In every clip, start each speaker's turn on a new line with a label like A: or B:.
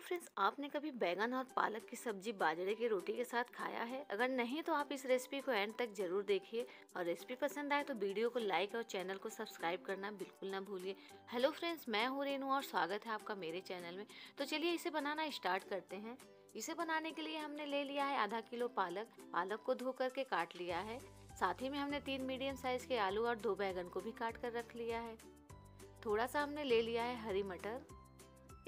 A: तो फ्रेंड्स, आपने कभी बैगन और पालक की सब्ज़ी बाजरे की रोटी के साथ खाया है? अगर नहीं तो आप इस रेसिपी को एंड तक ज़रूर देखिए। और रेसिपी पसंद आए तो वीडियो को लाइक और चैनल को सब्सक्राइब करना बिल्कुल ना भूलिए। हेलो फ्रेंड्स, मैं हूँ रेनू और स्वागत है आपका मेरे चैनल में। तो चलिए इसे बनाना स्टार्ट करते हैं। इसे बनाने के लिए हमने ले लिया है आधा किलो पालक। पालक को धो करके काट लिया है। साथ ही में हमने तीन मीडियम साइज़ के आलू और दो बैगन को भी काट कर रख लिया है। थोड़ा सा हमने ले लिया है हरी मटर।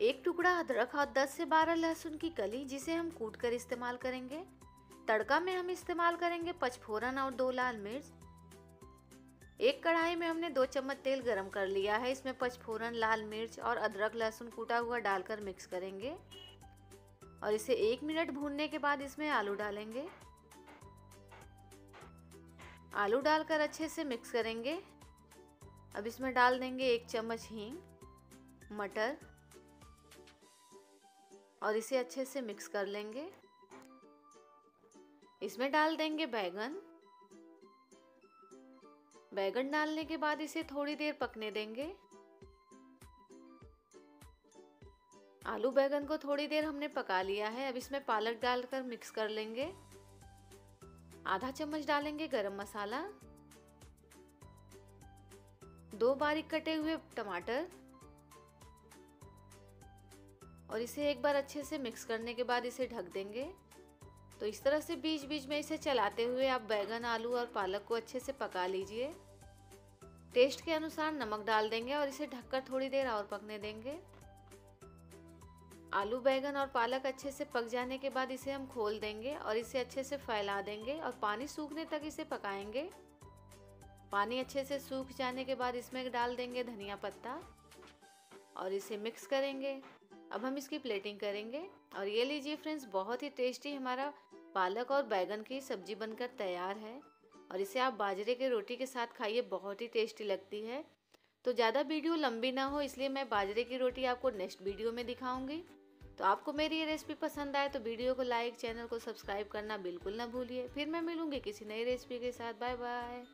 A: एक टुकड़ा अदरक और 10 से 12 लहसुन की कली, जिसे हम कूट कर इस्तेमाल करेंगे। तड़का में हम इस्तेमाल करेंगे पचफोरन और दो लाल मिर्च। एक कढ़ाई में हमने दो चम्मच तेल गरम कर लिया है। इसमें पचफोरन लाल मिर्च और अदरक लहसुन कूटा हुआ डालकर मिक्स करेंगे। और इसे एक मिनट भूनने के बाद इसमें आलू डालेंगे। आलू डालकर अच्छे से मिक्स करेंगे। अब इसमें डाल देंगे एक चम्मच हींग, मटर और इसे अच्छे से मिक्स कर लेंगे। इसमें डाल देंगे बैगन। बैगन डालने के बाद इसे थोड़ी देर पकने देंगे। आलू बैगन को थोड़ी देर हमने पका लिया है। अब इसमें पालक डालकर मिक्स कर लेंगे। आधा चम्मच डालेंगे गरम मसाला। दो बारीक कटे हुए टमाटर। और इसे एक बार अच्छे से मिक्स करने के बाद इसे ढक देंगे। तो इस तरह से बीच बीच में इसे चलाते हुए आप बैगन, आलू और पालक को अच्छे से पका लीजिए। टेस्ट के अनुसार नमक डाल देंगे और इसे ढककर थोड़ी देर और पकने देंगे। आलू, बैगन और पालक अच्छे से पक जाने के बाद इसे हम खोल देंगे और इसे अच्छे से फैला देंगे और पानी सूखने तक इसे पकाएँगे। पानी अच्छे से सूख जाने के बाद इसमें डाल देंगे धनिया पत्ता और इसे मिक्स करेंगे। अब हम इसकी प्लेटिंग करेंगे। और ये लीजिए फ्रेंड्स बहुत ही टेस्टी हमारा पालक और बैगन की सब्ज़ी बनकर तैयार है। और इसे आप बाजरे के रोटी के साथ खाइए, बहुत ही टेस्टी लगती है। तो ज़्यादा वीडियो लंबी ना हो, इसलिए मैं बाजरे की रोटी आपको नेक्स्ट वीडियो में दिखाऊँगी। तो आपको मेरी ये रेसिपी पसंद आए तो वीडियो को लाइक चैनल को सब्सक्राइब करना बिल्कुल ना भूलिए। फिर मैं मिलूँगी किसी नई रेसिपी के साथ। Bye bye